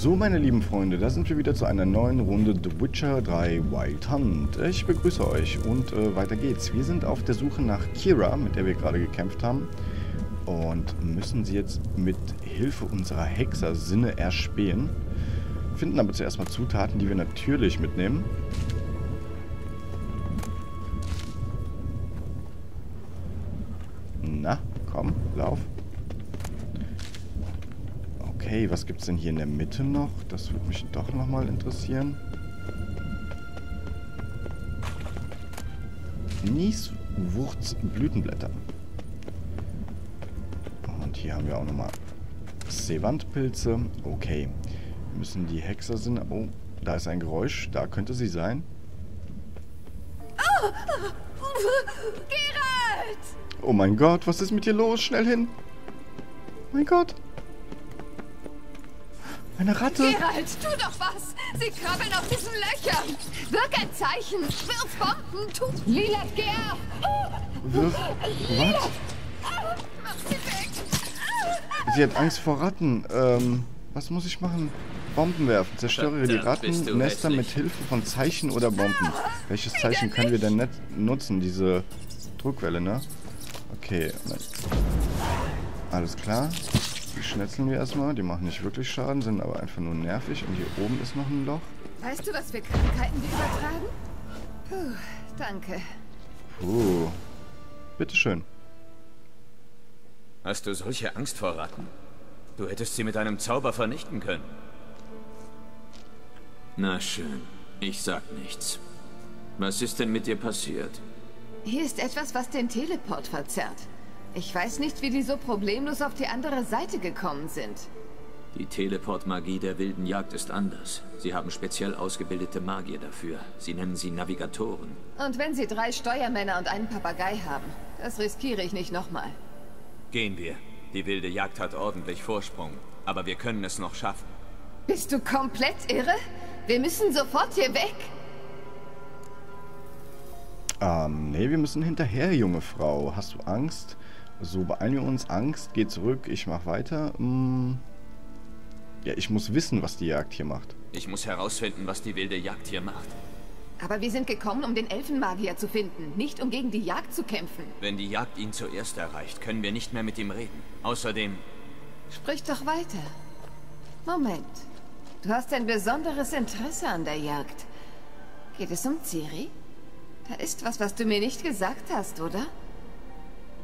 So, meine lieben Freunde, da sind wir wieder zu einer neuen Runde The Witcher 3 Wild Hunt. Ich begrüße euch und äh, weiter geht's. Wir sind auf der Suche nach Kira, mit der wir gerade gekämpft haben. Und müssen sie jetzt mit Hilfe unserer Hexer-Sinne erspähen. Finden aber zuerst mal Zutaten, die wir natürlich mitnehmen. Na, komm, lauf. Okay, was gibt es denn hier in der Mitte noch? Das würde mich doch nochmal interessieren. Nieswurzblütenblätter. Und hier haben wir auch nochmal Seewandpilze. Okay. Müssen die Hexer sind... Oh, da ist ein Geräusch. Da könnte sie sein. Oh, Geralt! Oh mein Gott, was ist mit dir los? Schnell hin. Mein Gott. Eine Ratte. Geralt, tu doch was! Sie krabbeln auf diesen Löchern! Wirk ein Zeichen! Wirf Bomben! Tu... Lila, geh! Wirf... Was? Mach sie weg! Sie hat Angst vor Ratten. Ähm, was muss ich machen? Bomben werfen. Zerstöre die Verdammt, du Rattennester mit. Hilfe von Zeichen oder Bomben. Welches Zeichen können wir denn net nutzen? Diese Druckwelle, ne? Okay. Moment. Alles klar. Die schnetzeln wir erstmal. Die machen nicht wirklich Schaden, sind aber einfach nur nervig. Und hier oben ist noch ein Loch. Weißt du, was für Krankheiten wir übertragen? Puh, danke. Puh. Bitteschön. Hast du solche Angst vor Ratten? Du hättest sie mit einem Zauber vernichten können. Na schön, ich sag nichts. Was ist denn mit dir passiert? Hier ist etwas, was den Teleport verzerrt. Ich weiß nicht, wie die so problemlos auf die andere Seite gekommen sind. Die Teleportmagie der wilden Jagd ist anders. Sie haben speziell ausgebildete Magier dafür. Sie nennen sie Navigatoren. Und wenn sie drei Steuermänner und einen Papagei haben, das riskiere ich nicht nochmal. Gehen wir. Die wilde Jagd hat ordentlich Vorsprung. Aber wir können es noch schaffen. Bist du komplett irre? Wir müssen sofort hier weg. Ähm, nee, wir müssen hinterher, junge Frau. Hast du Angst? So, beeilen wir uns. Angst, geh zurück, ich mach weiter. Hm. Ja, ich muss wissen, was die Jagd hier macht. Ich muss herausfinden, was die wilde Jagd hier macht. Aber wir sind gekommen, um den Elfenmagier zu finden, nicht um gegen die Jagd zu kämpfen. Wenn die Jagd ihn zuerst erreicht, können wir nicht mehr mit ihm reden. Außerdem, Sprich doch weiter. Moment. Du hast ein besonderes Interesse an der Jagd. Geht es um Ciri? Da ist was, was du mir nicht gesagt hast, oder?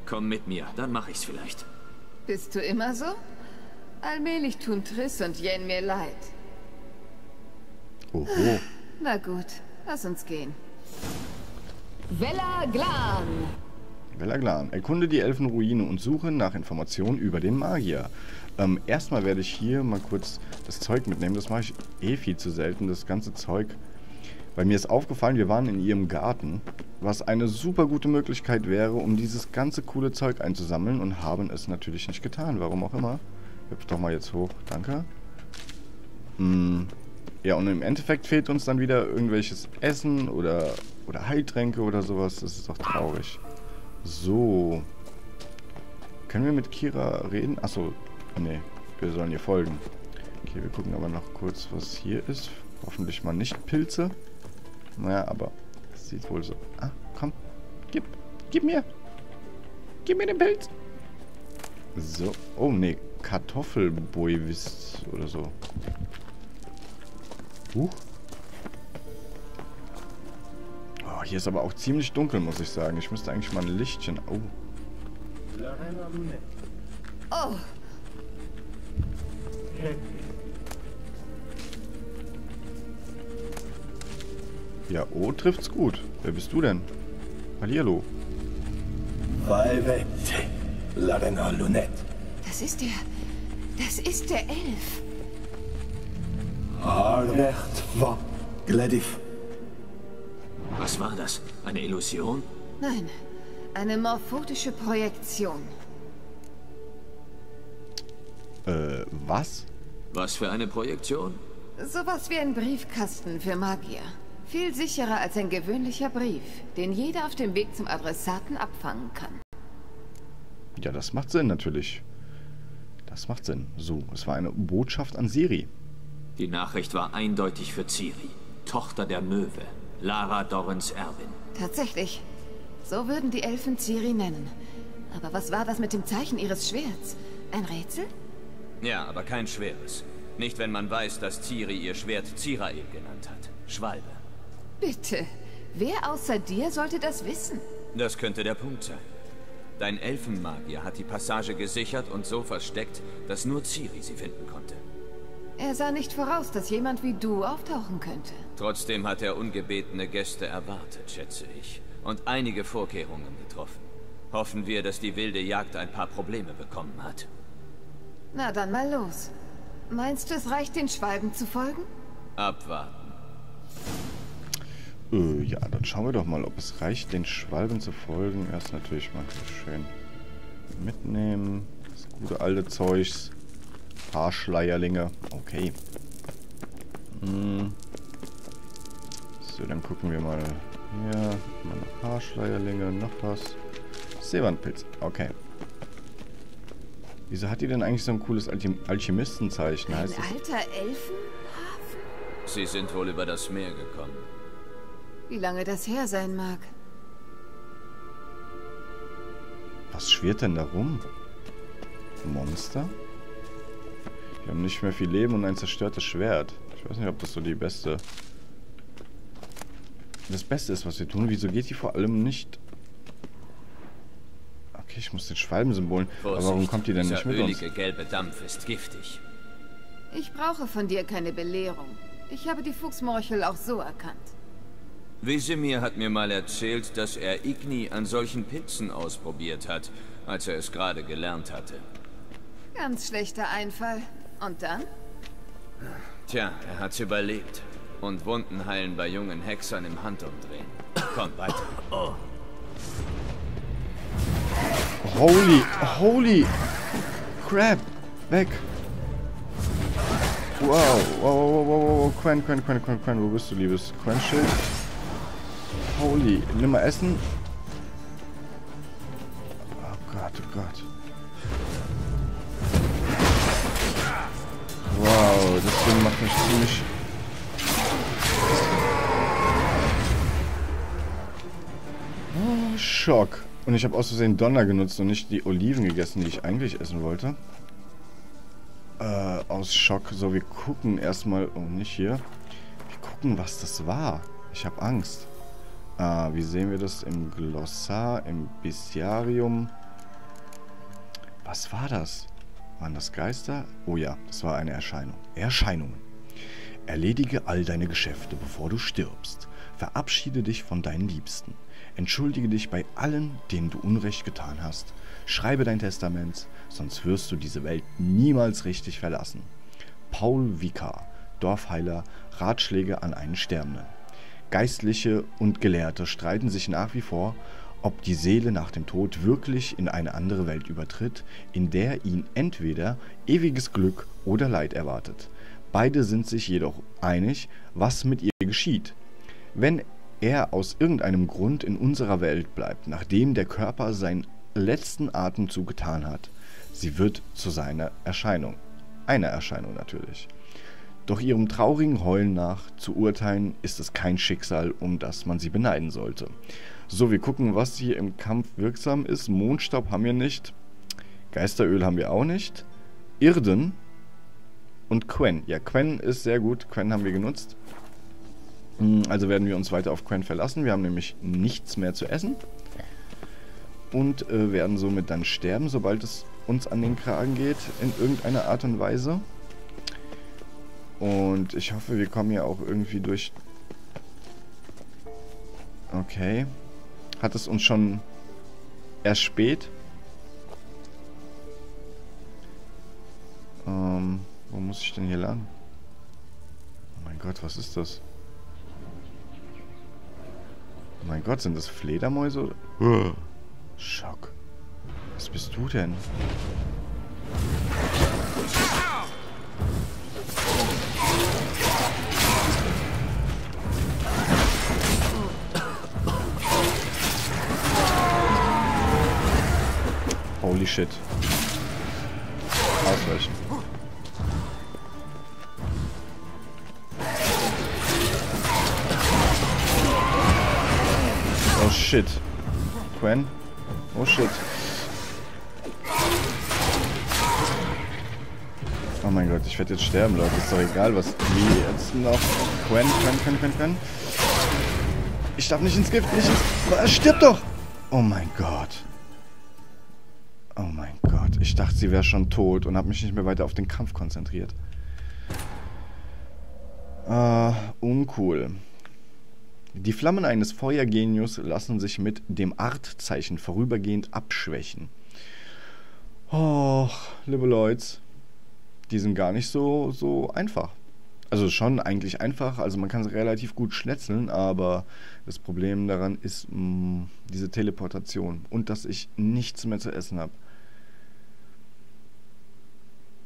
Komm mit mir, dann mach ich's vielleicht. Bist du immer so? Allmählich tun Triss und Jen mir leid. Oho. Na gut, lass uns gehen. Vella Glan! Velaglan. Erkunde die Elfenruine und suche nach Informationen über den Magier. Ähm, erstmal werde ich hier mal kurz das Zeug mitnehmen. Das mache ich eh viel zu selten, das ganze Zeug. Weil mir ist aufgefallen, wir waren in ihrem Garten, was eine super gute Möglichkeit wäre, um dieses ganze coole Zeug einzusammeln und haben es natürlich nicht getan, warum auch immer. Hüpf doch mal jetzt hoch, danke. Mm, ja, und im Endeffekt fehlt uns dann wieder irgendwelches Essen oder, oder Heiltränke oder sowas. Das ist doch traurig. So. Können wir mit Kira reden? Achso, nee. Wir sollen ihr folgen. Okay, wir gucken aber noch kurz, was hier ist. Hoffentlich mal nicht Pilze. Naja, aber es sieht wohl so. Ah, komm. Gib. Gib mir. Gib mir den Pilz. So. Oh, nee. Kartoffelbuivis oder so. Huch. Oh, hier ist aber auch ziemlich dunkel, muss ich sagen. Ich müsste eigentlich mal ein Lichtchen... Oh. Oh, Ja, oh, trifft's gut. Wer bist du denn? Hallihallo. Valvette, la reine Lunette. das ist der... Das ist der Elf. Albert va Gledif. Was war das? Eine Illusion? Nein, eine morphotische Projektion. Äh, was? Was für eine Projektion? Sowas wie ein Briefkasten für Magier. Viel sicherer als ein gewöhnlicher Brief, den jeder auf dem Weg zum Adressaten abfangen kann. Ja, das macht Sinn natürlich. Das macht Sinn. So, es war eine Botschaft an Siri. Die Nachricht war eindeutig für Ciri, Tochter der Möwe, Lara Dorrens Erbin. Tatsächlich. So würden die Elfen Ciri nennen. Aber was war das mit dem Zeichen ihres Schwerts? Ein Rätsel? Ja, aber kein schweres. Nicht, wenn man weiß, dass Ciri ihr Schwert Zirael genannt hat. Schwalbe. Bitte. Wer außer dir sollte das wissen? Das könnte der Punkt sein. Dein Elfenmagier hat die Passage gesichert und so versteckt, dass nur Ciri sie finden konnte. Er sah nicht voraus, dass jemand wie du auftauchen könnte. Trotzdem hat er ungebetene Gäste erwartet, schätze ich. Und einige Vorkehrungen getroffen. Hoffen wir, dass die wilde Jagd ein paar Probleme bekommen hat. Na dann mal los. Meinst du, es reicht, den Schwalben zu folgen? Abwarten. Äh, ja, dann schauen wir doch mal, ob es reicht, den Schwalben zu folgen. Erst natürlich mal schön mitnehmen. Das gute alte Zeugs. Haarschleierlinge. Okay. Hm. So, dann gucken wir mal. Hier, mal noch Haarschleierlinge, noch was. Seewandpilz. Okay. Wieso hat die denn eigentlich so ein cooles Alchem Alchemistenzeichen? Ein Heißt das, alter Elfenhafen? Sie sind wohl über das Meer gekommen. Wie lange das her sein mag. was schwirrt denn da rum? Monster? Die haben nicht mehr viel Leben und ein zerstörtes Schwert. Ich weiß nicht, ob das so die beste... Das Beste ist, was wir tun. Wieso geht die vor allem nicht... Okay, ich muss den Schwalbensymbolen... Aber warum kommt die denn nicht mit uns? ölige gelbe Dampf ist giftig. Ich brauche von dir keine Belehrung. Ich habe die Fuchsmorchel auch so erkannt. Wesemir hat mir mal erzählt, dass er Igni an solchen Pilzen ausprobiert hat, als er es gerade gelernt hatte. Ganz schlechter Einfall. Und dann? Tja, er hat's überlebt. Und Wunden heilen bei jungen Hexern im Handumdrehen. Komm weiter. Holy, holy crap. Weg. Wow, wow, wow, wow, wow, wow. Quen, Quen, Quen, Quen, Quen, wo bist du, liebes Quen-Schild? Holy, nimm mal Essen. Oh Gott, oh Gott. Wow, das Ding macht mich ziemlich... Oh, Schock. Und ich habe aus Versehen Donner genutzt und nicht die Oliven gegessen, die ich eigentlich essen wollte. Äh, aus Schock. So, wir gucken erstmal... Oh, nicht hier. Wir gucken, was das war. Ich habe Angst. Ah, wie sehen wir das im Glossar, im Bestiarium? Was war das? Waren das Geister? Oh ja, das war eine Erscheinung. Erscheinungen. Erledige all deine Geschäfte, bevor du stirbst. Verabschiede dich von deinen Liebsten. Entschuldige dich bei allen, denen du Unrecht getan hast. Schreibe dein Testament, sonst wirst du diese Welt niemals richtig verlassen. Paul Vikar, Dorfheiler, Ratschläge an einen Sterbenden. Geistliche und Gelehrte streiten sich nach wie vor, ob die Seele nach dem Tod wirklich in eine andere Welt übertritt, in der ihn entweder ewiges Glück oder Leid erwartet. Beide sind sich jedoch einig, was mit ihr geschieht. Wenn er aus irgendeinem Grund in unserer Welt bleibt, nachdem der Körper seinen letzten Atemzug getan hat, sie wird zu seiner Erscheinung. Einer Erscheinung natürlich. Doch ihrem traurigen Heulen nach zu urteilen, ist es kein Schicksal, um das man sie beneiden sollte. So, wir gucken, was hier im Kampf wirksam ist. Mondstaub haben wir nicht. Geisteröl haben wir auch nicht. Irden und Quen. Ja, Quen ist sehr gut. Quen haben wir genutzt. Hm, Also werden wir uns weiter auf Quen verlassen. Wir haben nämlich nichts mehr zu essen. Und äh, werden somit dann sterben, sobald es uns an den Kragen geht, in irgendeiner Art und Weise. Und ich hoffe, wir kommen ja auch irgendwie durch... Okay. Hat es uns schon erst spät? Ähm, wo muss ich denn hier lang? Oh mein Gott, was ist das? Oh mein Gott, sind das Fledermäuse? Schock. Was bist du denn? Holy shit. Ausweichen. Oh shit. Quen? Oh shit. Oh mein Gott, ich werde jetzt sterben, Leute. Ist doch egal, was wie jetzt noch. Quen, Quen, Quen, Quen, Quen. Ich darf nicht ins Gift, nicht ins. Oh, Stirb doch! Oh mein Gott. Oh mein Gott. Ich dachte, sie wäre schon tot und habe mich nicht mehr weiter auf den Kampf konzentriert. Uh, uncool. Die Flammen eines Feuergenius lassen sich mit dem Artzeichen vorübergehend abschwächen. Och, liebe Leute, die sind gar nicht so, so einfach. Also schon eigentlich einfach, also man kann es relativ gut schnetzeln, aber das Problem daran ist mh, mm, diese Teleportation und dass ich nichts mehr zu essen habe.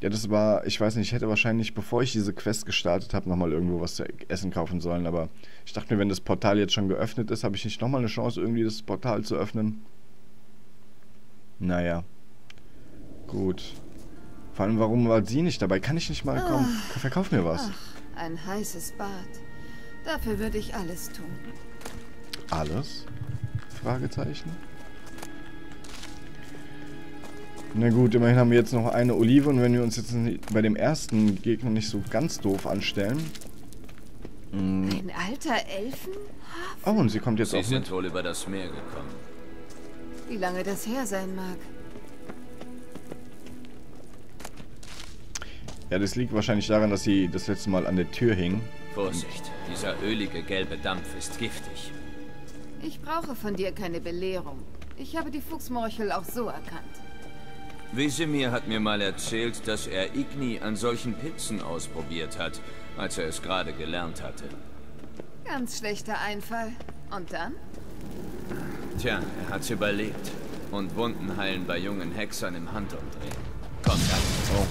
Ja, das war, ich weiß nicht, ich hätte wahrscheinlich, bevor ich diese Quest gestartet habe, nochmal irgendwo was zu essen kaufen sollen. Aber ich dachte mir, wenn das Portal jetzt schon geöffnet ist, habe ich nicht nochmal eine Chance, irgendwie das Portal zu öffnen. Naja. Gut. Vor allem, warum war sie nicht dabei? Kann ich nicht mal kommen? Ach, verkauf mir was. Ach, ein heißes Bad. Dafür würde ich alles tun. Alles? Fragezeichen. Na gut, immerhin haben wir jetzt noch eine Olive und wenn wir uns jetzt bei dem ersten Gegner nicht so ganz doof anstellen. Mh. Ein alter Elfen? Oh, und sie kommt jetzt sie auch Sie sind wohl über das Meer gekommen. Wie lange das her sein mag. Ja, das liegt wahrscheinlich daran, dass sie das letzte Mal an der Tür hing. Vorsicht, dieser ölige gelbe Dampf ist giftig. Ich brauche von dir keine Belehrung. Ich habe die Fuchsmorchel auch so erkannt. Wesemir hat mir mal erzählt, dass er Igni an solchen Pilzen ausprobiert hat, als er es gerade gelernt hatte. Ganz schlechter Einfall. Und dann? Tja, er hat's überlebt. Und Wunden heilen bei jungen Hexern im Handumdrehen. Kommt an. Oh.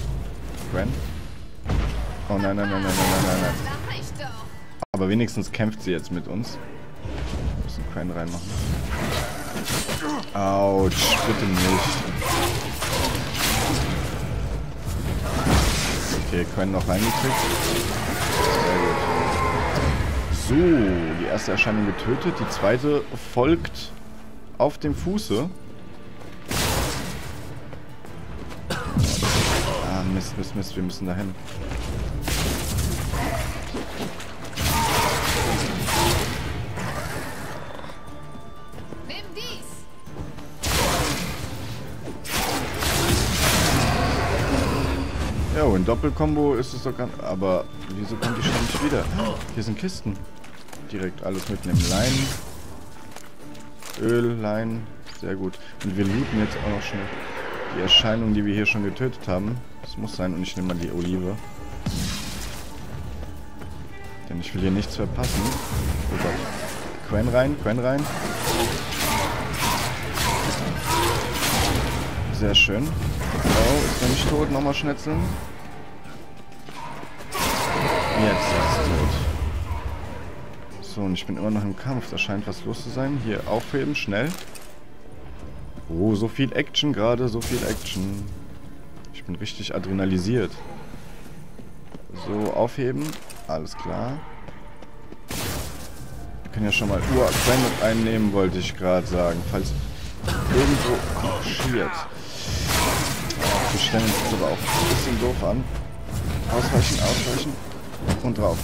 Gwen? Oh nein, nein, nein, nein, nein, nein, nein. Aber wenigstens kämpft sie jetzt mit uns. Wir müssen Quen reinmachen. Autsch, bitte nicht. Okay, Quen noch reingekriegt. Sehr gut. So, die erste Erscheinung getötet. Die zweite folgt auf dem Fuße. Ah, Mist, Mist, Mist. Wir müssen dahin. Jo, Doppelkombo ist es doch ganz... Aber wieso kommt die ständig wieder? Hier sind Kisten. Direkt alles mitnehmen. Leinen. Öl, Leinen. Sehr gut. Und wir looten jetzt auch noch schnell die Erscheinung, die wir hier schon getötet haben. Das muss sein. Und ich nehme mal die Olive. Denn ich will hier nichts verpassen. Oh Gott. Quen rein, Quen rein. Sehr schön. Oh, ist er nicht tot? Nochmal schnetzeln. Jetzt ist er tot. So, und ich bin immer noch im Kampf. Da scheint was los zu sein. Hier aufheben, schnell. Oh, so viel Action gerade, so viel Action. Ich bin richtig adrenalisiert. So, aufheben. Alles klar. Wir können ja schon mal Ur-Aquen mit einnehmen, wollte ich gerade sagen. Falls irgendwo... Oh, shit. Wir stellen uns jetzt aber auch ein bisschen doof an. Ausweichen, ausweichen. Und drauf.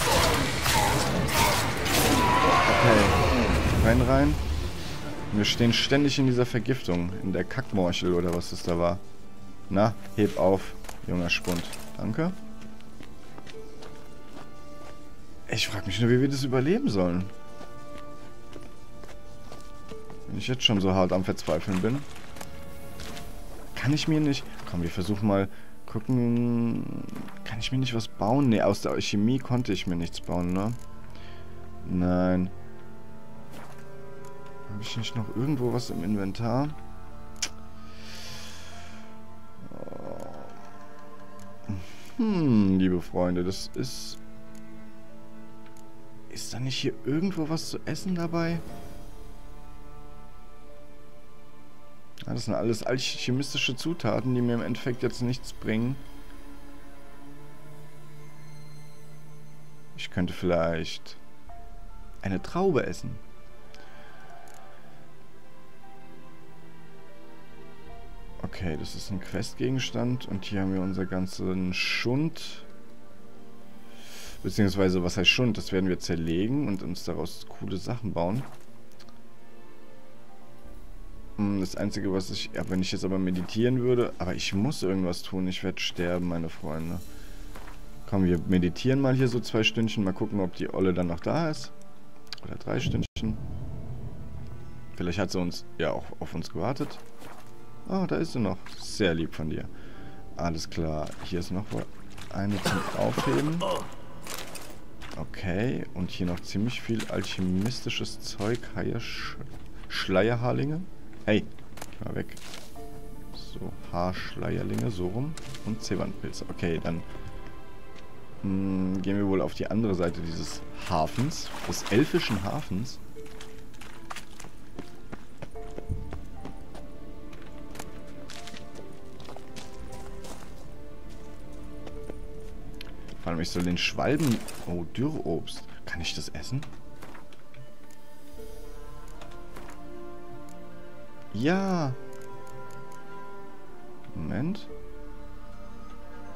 Okay. Rein, rein. Wir stehen ständig in dieser Vergiftung. In der Kackmorchel oder was das da war. Na, heb auf, junger Spund. Danke. Ich frage mich nur, wie wir das überleben sollen. Wenn ich jetzt schon so hart am Verzweifeln bin. Kann ich mir nicht... Komm, wir versuchen mal... Gucken... Kann ich mir nicht was bauen? Ne, aus der Alchemie konnte ich mir nichts bauen, ne? Nein. Habe ich nicht noch irgendwo was im Inventar? Hm, liebe Freunde, das ist... Ist da nicht hier irgendwo was zu essen dabei? Das sind alles alchemistische Zutaten, die mir im Endeffekt jetzt nichts bringen. Ich könnte vielleicht eine Traube essen. Okay, das ist ein Questgegenstand und hier haben wir unseren ganzen Schund. Beziehungsweise, was heißt Schund? Das werden wir zerlegen und uns daraus coole Sachen bauen. Hm, das Einzige, was ich... Ja, wenn ich jetzt aber meditieren würde... Aber ich muss irgendwas tun. Ich werde sterben, meine Freunde. Komm, wir meditieren mal hier so zwei Stündchen. Mal gucken, ob die Olle dann noch da ist. Oder drei Stündchen. Vielleicht hat sie uns ja auch auf uns gewartet. Oh, da ist sie noch. Sehr lieb von dir. Alles klar. Hier ist noch eine zum Aufheben. Okay. Und hier noch ziemlich viel alchemistisches Zeug. Haie Sch Schleierhaarlinge. Hey, geh mal weg. So, Haarschleierlinge, so rum. Und Zewandpilze. Okay, dann mh, hm, gehen wir wohl auf die andere Seite dieses Hafens. Des elfischen Hafens. Vor allem, ich soll den Schwalben... Oh, Dürrobst. Kann ich das essen? Ja. Moment.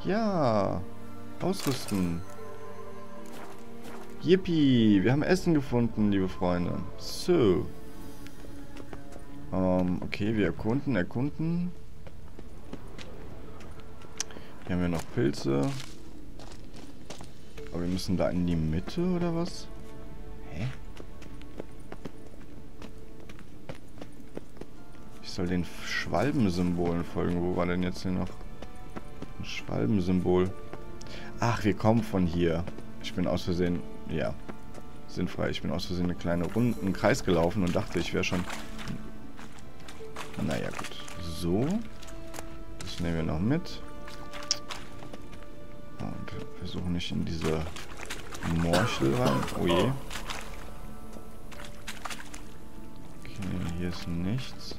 Ja. Ausrüsten. Yippie. Wir haben Essen gefunden, liebe Freunde. So. Ähm, okay, wir erkunden, erkunden. Hier haben wir noch Pilze. Aber wir müssen da in die Mitte, oder was? Soll den Schwalbensymbolen folgen. Wo war denn jetzt hier noch ein Schwalbensymbol? Ach, wir kommen von hier. Ich bin aus Versehen, ja, sinnfrei. Ich bin aus Versehen eine kleine Runde, einen Kreis gelaufen und dachte, ich wäre schon... Naja, gut. So. Das nehmen wir noch mit. Und versuchen nicht in diese Morchel rein. Oh je. Okay, hier ist nichts.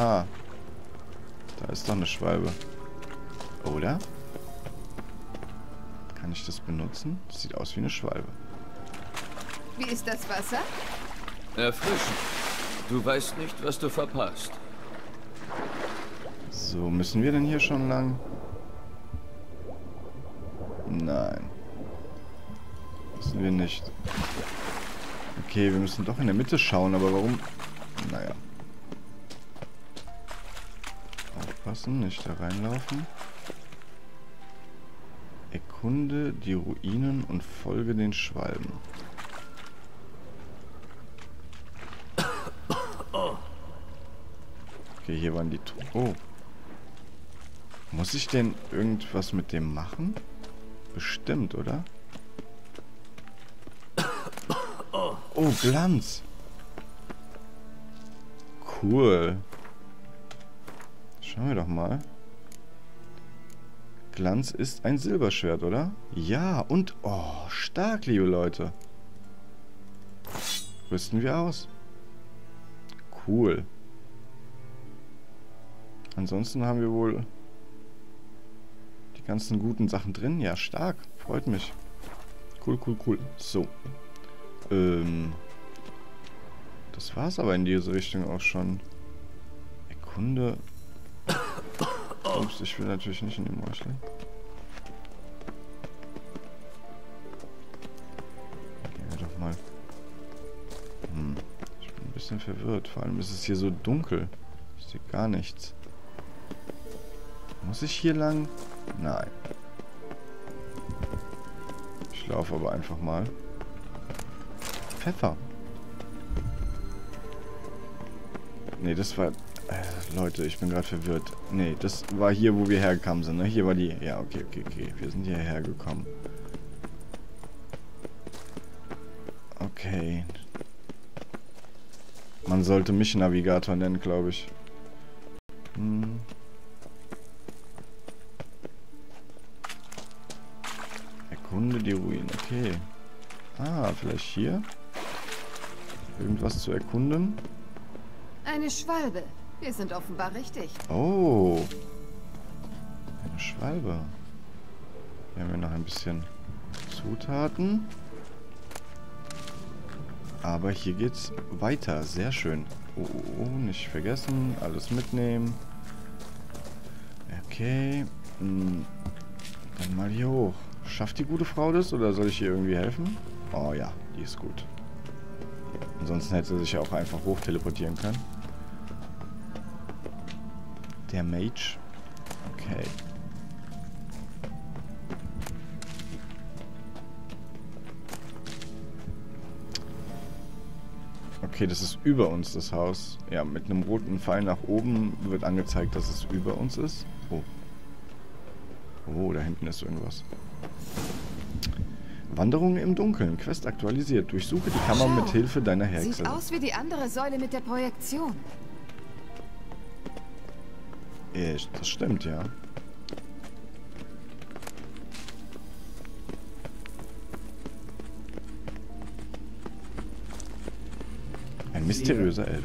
Ah. Da ist doch eine Schwalbe. Oder? Kann ich das benutzen? Das sieht aus wie eine Schwalbe. Wie ist das Wasser? Erfrischend. Du weißt nicht, was du verpasst. So, müssen wir denn hier schon lang? Nein. Müssen wir nicht. Okay, wir müssen doch in der Mitte schauen, aber warum? Aufpassen, nicht da reinlaufen. Erkunde die Ruinen und folge den Schwalben. Okay, hier waren die... Oh. Muss ich denn irgendwas mit dem machen? Bestimmt, oder? Oh, Glanz. Cool. Schauen wir doch mal. Glanz ist ein Silberschwert, oder? Ja, und... Oh, stark, liebe Leute. Rüsten wir aus. Cool. Ansonsten haben wir wohl ganzen guten Sachen drin. Ja, stark. Freut mich. Cool, cool, cool. So. Ähm. Das war's aber in diese Richtung auch schon. Erkunde. Ups, ich will natürlich nicht in die Meuschel. Gehen wir doch mal. Hm. Ich bin ein bisschen verwirrt. Vor allem ist es hier so dunkel. Ich sehe gar nichts. Muss ich hier lang? Nein. Ich laufe aber einfach mal. Pfeffer. Nee, das war... Äh, Leute, ich bin gerade verwirrt. Nee, das war hier, wo wir hergekommen sind, ne? Hier war die... Ja, okay, okay, okay. Wir sind hierher gekommen. Okay. Man sollte mich Navigator nennen, glaube ich. Hm. Erkunde die Ruinen. Okay. Ah, vielleicht hier? Irgendwas zu erkunden? Eine Schwalbe. Wir sind offenbar richtig. Oh. Eine Schwalbe. Hier haben wir noch ein bisschen Zutaten. Aber hier geht's weiter. Sehr schön. Oh, oh, oh, nicht vergessen. Alles mitnehmen. Okay. Hm. Dann mal hier hoch. Schafft die gute Frau das oder soll ich ihr irgendwie helfen? Oh ja, die ist gut. Ansonsten hätte sie sich ja auch einfach hoch teleportieren können. Der Mage. Okay. Okay, das ist über uns, das Haus. Ja, mit einem roten Pfeil nach oben wird angezeigt, dass es über uns ist. Oh. Oh, da hinten ist irgendwas. Wanderung im Dunkeln. Quest aktualisiert. Durchsuche die Kammer mit Hilfe deiner Hexe. Sieht aus wie die andere Säule mit der Projektion. Äh, Das stimmt, ja. Ein mysteriöser Elf.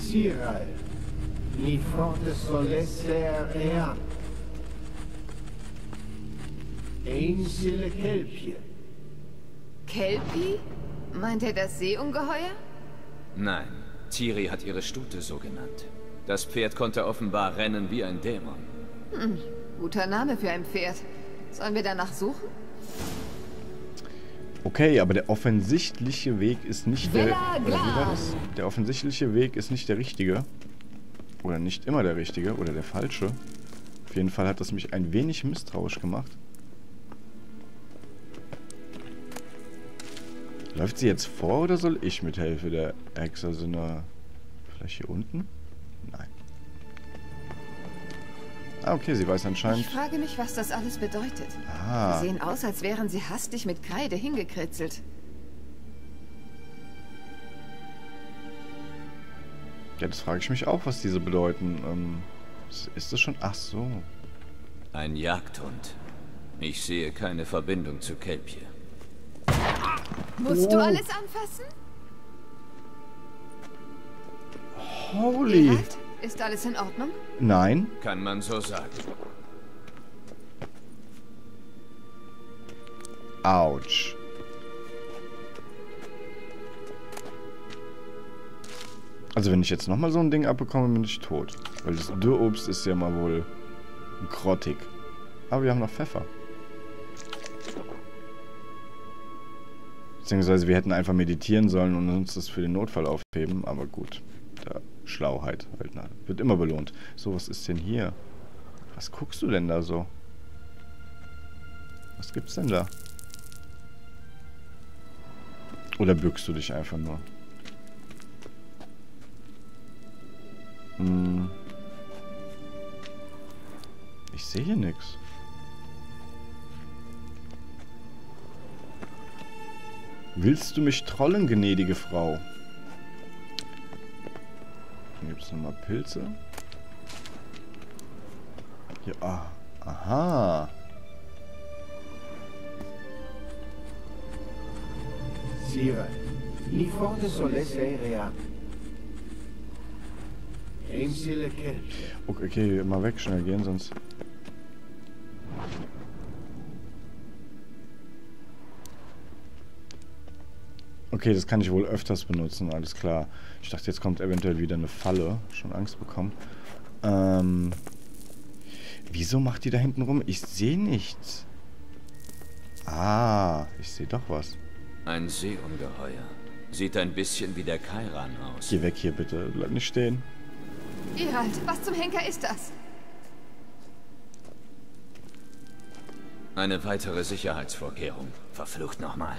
Siral. Niforte soles area. Einsille kelpje. Kelpie? Meint er das Seeungeheuer? Nein, Ciri hat ihre Stute so genannt. Das Pferd konnte offenbar rennen wie ein Dämon. Guter Name für ein Pferd. Sollen wir danach suchen? Okay, aber der offensichtliche Weg ist nicht der... Villa Oder das? Glam. Der offensichtliche Weg ist nicht der richtige. Oder nicht immer der richtige. Oder der falsche. Auf jeden Fall hat das mich ein wenig misstrauisch gemacht. Läuft sie jetzt vor oder soll ich mithelfen? Der Hexe sind da vielleicht hier unten? Nein. Ah, okay, sie weiß Ich anscheinend... frage mich, was das alles bedeutet. Ah, Sie sehen aus, als wären sie hastig mit Kreide hingekritzelt. ja, das frage ich mich auch, was diese bedeuten. Ähm, ist das schon... Ach so. Ein Jagdhund. Ich sehe keine Verbindung zu Kelpje. Musst Oh. du alles anfassen? Holy... Geralt, ist alles in Ordnung? Nein. Kann man so sagen. Autsch. Also wenn ich jetzt nochmal so ein Ding abbekomme, bin ich tot. Weil das Dürrobst ist ja mal wohl grottig. Aber wir haben noch Pfeffer. Beziehungsweise wir hätten einfach meditieren sollen und uns das für den Notfall aufheben. Aber gut. Da Schlauheit halt. Na, wird immer belohnt. So, was ist denn hier? Was guckst du denn da so? Was gibt's denn da? Oder bückst du dich einfach nur? Hm. Ich sehe hier nichts. Willst du mich trollen, gnädige Frau? Hier gibt es nochmal Pilze. Hier, ah, aha. Niforte soles area. Einsille kelpje. Okay, okay, mal weg, schnell gehen, sonst... Okay, das kann ich wohl öfters benutzen, alles klar. Ich dachte, jetzt kommt eventuell wieder eine Falle. Schon Angst bekommen. Ähm... Wieso macht die da hinten rum? Ich sehe nichts. Ah, ich sehe doch was. Ein Seeungeheuer. Sieht ein bisschen wie der Kairan aus. Geh weg hier bitte, bleib nicht stehen. Geralt, was zum Henker ist das? Eine weitere Sicherheitsvorkehrung. Verflucht nochmal.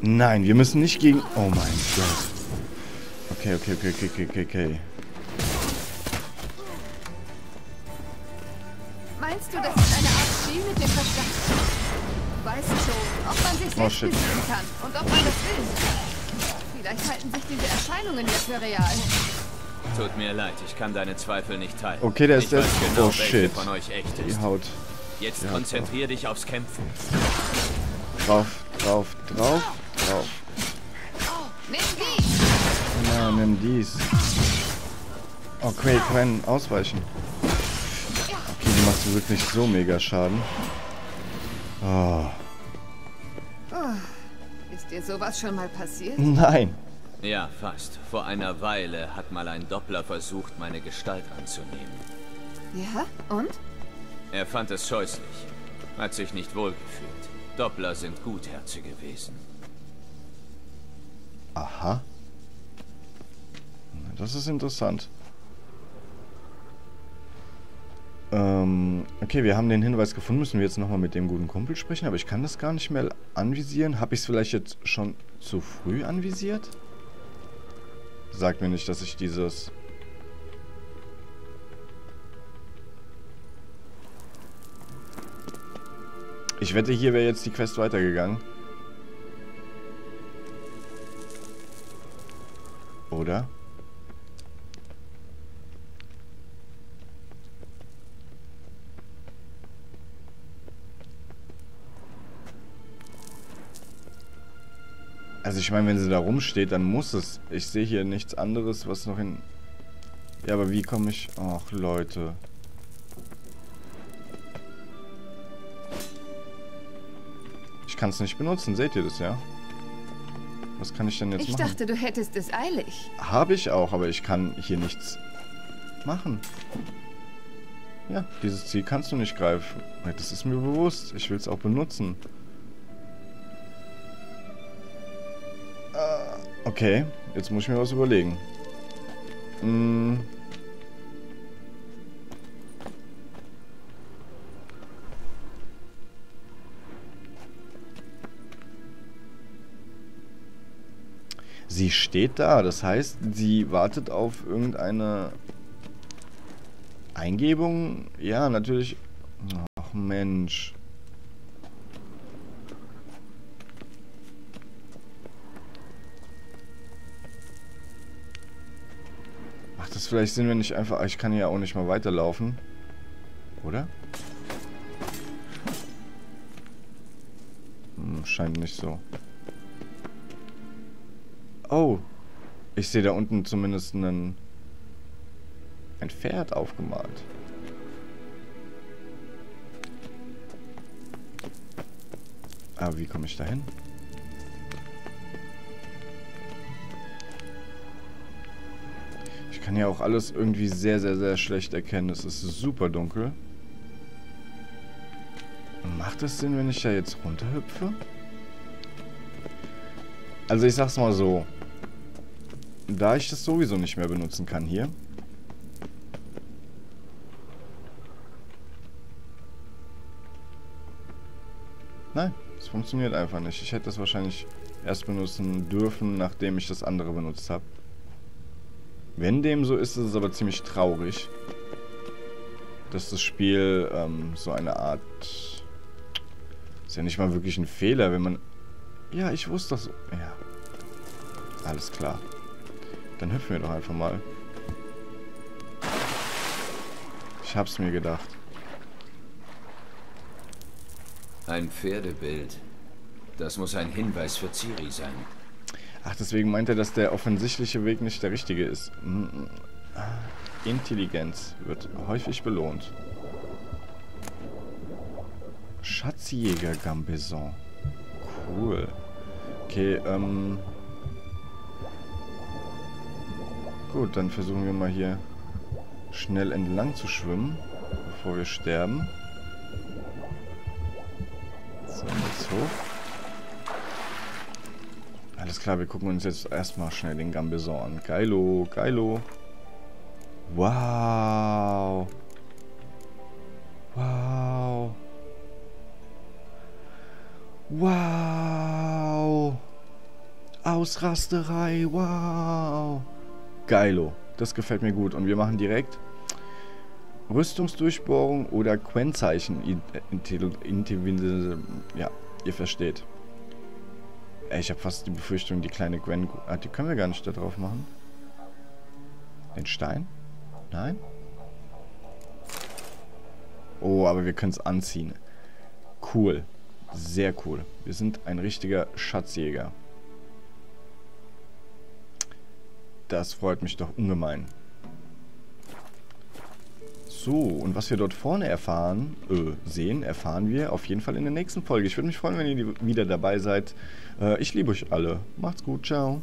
Nein, wir müssen nicht gegen... Oh mein Gott. Okay, okay, okay, okay, okay, okay, okay. Meinst du, das ist eine Art Spiel mit dem Verstand? Weißt schon, ob man sich Oh, selbst shit. besiegen kann und ob man das will. Vielleicht halten sich diese Erscheinungen ja für real. Tut mir leid, ich kann deine Zweifel nicht teilen. Okay, der ist der- genau, oh, shit. von euch echt Die ist. Haut. Jetzt Ja, konzentrier dich aufs Kämpfen. Drauf, drauf, drauf, drauf. Na, nimm dies. Oh, Quake, rennen, ausweichen. Okay, die Glück nicht so mega Schaden. Oh. Ist dir sowas schon mal passiert? Nein. Ja, fast. Vor einer Weile hat mal ein Doppler versucht, meine Gestalt anzunehmen. Ja, und? Er fand es scheußlich. Hat sich nicht wohlgefühlt. Doppler sind gutherzige Wesen. Aha. Das ist interessant. Ähm, okay, wir haben den Hinweis gefunden. Müssen wir jetzt nochmal mit dem guten Kumpel sprechen. Aber ich kann das gar nicht mehr anvisieren. Habe ich es vielleicht jetzt schon zu früh anvisiert? Sagt mir nicht, dass ich dieses... Ich wette, hier wäre jetzt die Quest weitergegangen. Oder? Also ich meine, wenn sie da rumsteht, dann muss es. Ich sehe hier nichts anderes, was noch in... Ja, aber wie komme ich... Ach, Leute. Ich kann es nicht benutzen, seht ihr das, ja? Was kann ich denn jetzt Ich machen? dachte, du hättest es eilig. Habe ich auch, aber ich kann hier nichts machen. Ja, dieses Ziel kannst du nicht greifen. Das ist mir bewusst. Ich will es auch benutzen. Äh, okay, jetzt muss ich mir was überlegen. Hm. Sie steht da, das heißt, sie wartet auf irgendeine Eingebung. Ja, natürlich. Ach Mensch. Macht das vielleicht Sinn, wenn ich einfach... Ich kann ja auch nicht mal weiterlaufen. Oder? Hm, scheint nicht so. Oh. Ich sehe da unten zumindest einen... Ein Pferd aufgemalt. Aber wie komme ich da hin? Ich kann ja auch alles irgendwie sehr, sehr, sehr schlecht erkennen. Es ist super dunkel. Macht es Sinn, wenn ich da jetzt runterhüpfe? Also ich sag's mal so. Da ich das sowieso nicht mehr benutzen kann hier. Nein, es funktioniert einfach nicht. Ich hätte das wahrscheinlich erst benutzen dürfen, nachdem ich das andere benutzt habe. Wenn dem so ist, ist es aber ziemlich traurig. Dass das Spiel ähm, so eine Art... Ist ja nicht mal wirklich ein Fehler, wenn man... Ja, ich wusste das... Ja. Alles klar. Dann hüpfen wir doch einfach mal. Ich hab's mir gedacht. Ein Pferdebild. Das muss ein Hinweis für Ciri sein. Ach, deswegen meint er, dass der offensichtliche Weg nicht der richtige ist. Hm, Intelligenz wird häufig belohnt. Schatzjäger Gambeson. Cool. Okay, ähm... Gut, dann versuchen wir mal hier schnell entlang zu schwimmen, bevor wir sterben. So, jetzt hoch. Alles klar, wir gucken uns jetzt erstmal schnell den Gambeson an. Geilo, geilo. Wow. Wow. Wow. Ausrasterei, wow. Geilo. Das gefällt mir gut. Und wir machen direkt Rüstungsdurchbohrung oder Quenzeichen. Ja, ihr versteht. Ich habe fast die Befürchtung, die kleine Gwen... Ah, die können wir gar nicht da drauf machen. Den Stein? Nein? Oh, aber wir können es anziehen. Cool. Sehr cool. Wir sind ein richtiger Schatzjäger. Das freut mich doch ungemein. So, und was wir dort vorne erfahren, äh, sehen, erfahren wir auf jeden Fall in der nächsten Folge. Ich würde mich freuen, wenn ihr wieder dabei seid. Äh, ich liebe euch alle. Macht's gut, ciao.